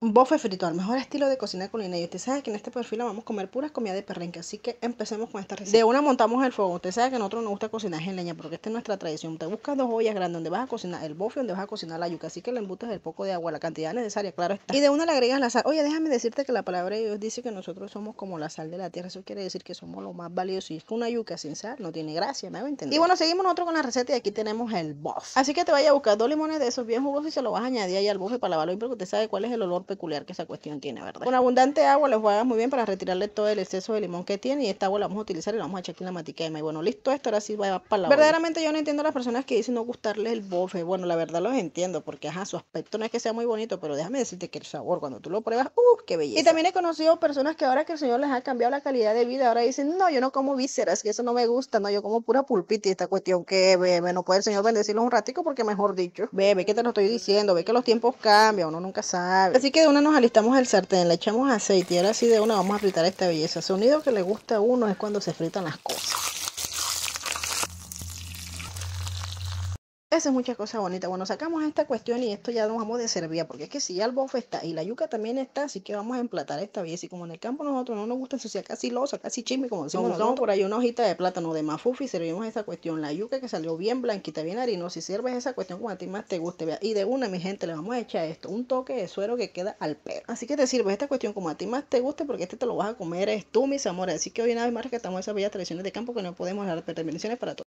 Bofe frito, al mejor estilo de cocina culinaria. Usted sabe que en este perfil vamos a comer puras comidas de perrenque, así que empecemos con esta receta. De una montamos el fuego. Usted sabe que a nosotros nos gusta cocinar en leña, porque esta es nuestra tradición. Te buscas dos ollas grandes donde vas a cocinar el bofe, donde vas a cocinar la yuca, así que le embutas el poco de agua, la cantidad necesaria, claro está. Y de una le agregas la sal. Oye, déjame decirte que la palabra de Dios dice que nosotros somos como la sal de la tierra. Eso quiere decir que somos lo más valioso. Y es que una yuca sin sal no tiene gracia, ¿me va a entender? Y bueno, seguimos nosotros con la receta y aquí tenemos el bofe. Así que te vaya a buscar dos limones de esos bien jugosos y se lo vas a añadir ahí al bofe para lavarlo, porque usted sabe cuál es el olor peculiar que esa cuestión tiene, ¿verdad? Con abundante agua les juegas muy bien para retirarle todo el exceso de limón que tiene y esta agua la vamos a utilizar y la vamos a echar aquí en la matiquema. Y bueno, listo esto, ahora sí va para la Verdaderamente yo no entiendo a las personas que dicen no gustarles el bofe. Bueno, la verdad los entiendo porque ajá, su aspecto no es que sea muy bonito, pero déjame decirte que el sabor cuando tú lo pruebas, ¡uh, qué belleza! Y también he conocido personas que ahora que el Señor les ha cambiado la calidad de vida, ahora dicen, no, yo no como vísceras, que eso no me gusta, no, yo como pura pulpita y esta cuestión que, bebe, no puede el Señor bendecirlos un ratico porque mejor dicho, bebe, que te lo estoy diciendo, ve que los tiempos cambian, uno nunca sabe. Así que de una nos alistamos el sartén, le echamos aceite y ahora sí de una vamos a fritar esta belleza. Sonido que le gusta a uno es cuando se fritan las cosas. Esa es mucha cosa bonita. Bueno, sacamos esta cuestión y esto ya nos vamos de servir, porque es que si ya el bofe está y la yuca también está, así que vamos a emplatar esta belleza. Y como en el campo nosotros no nos gusta ensuciar casi losa, casi chisme, como decimos, buscamos por ahí una hojita de plátano de mafufi servimos esa cuestión. La yuca que salió bien blanquita, bien harinosa, y sirves esa cuestión como a ti más te guste. Vea. Y de una, mi gente, le vamos a echar esto, un toque de suero que queda al pelo. Así que te sirves esta cuestión como a ti más te guste, porque este te lo vas a comer, es tú, mis amores. Así que hoy una vez más rescatamos esas bellas tradiciones de campo que no podemos dar. Bendiciones para todos.